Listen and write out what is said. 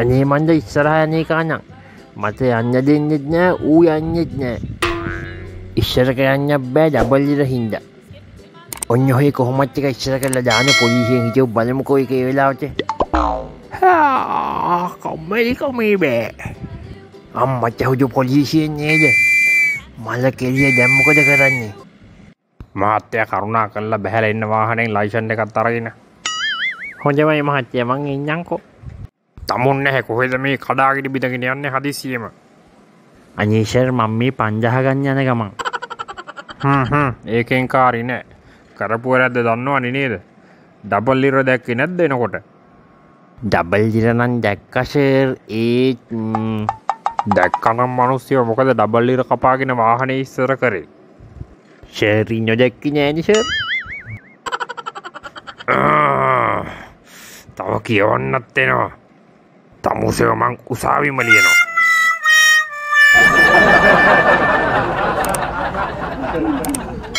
අනේ මන්ද ඉස්සරහයනේ කානම් මට යන්න දෙන්නෙත් නෑ ඌ යන්නෙත් නෑ. ඉස්සරක යන්න බෑ ඩබල්ලිර හින්ද. ඔන්න හොය කොහොමච්චක ඉස්සර කරලා දාන පොලිසියෙන් හිටව බලමකෝ එක වෙලාවට. කම්මලිකමේ බෑ. අම්මච්ච හුදු පොලිසියෙන් නේද? මල්ල කෙලිය දැම්මකොද කරන්නේ? මාත්‍යය කරුණා කල්ලා බැහැල එන්න වාහනෙන් ලයිෂන්ඩ එකත් අරගෙන. හොඳමයි මහත්්‍යය මං ඉන්නංකෝ තමුන්න හැ කොහෙද මේ කඩාගිට බිඳගෙන යන්න හදිසියම අනීශර් මං මේ පංජහගන්න යන ගමන්. ඒකෙන් කාරි නෑ. කරපුවරැද්ද දන්නවා නිනේද ඩබල්ලිර දැක්ක නැද්ද එනකොට? ඩබල් දිරනන් දැක්කශර් ඒත් දැක්කනම් මනුස්්‍යය මොකද ඩබල්ලිර කපාගෙන වාහන ඉස්සර කරේ? ශරී නොදැක්කි නෑනිශ තව කියවන්නත් එෙනවා තමුසව මං උසාවිම ලියනවා Thank you.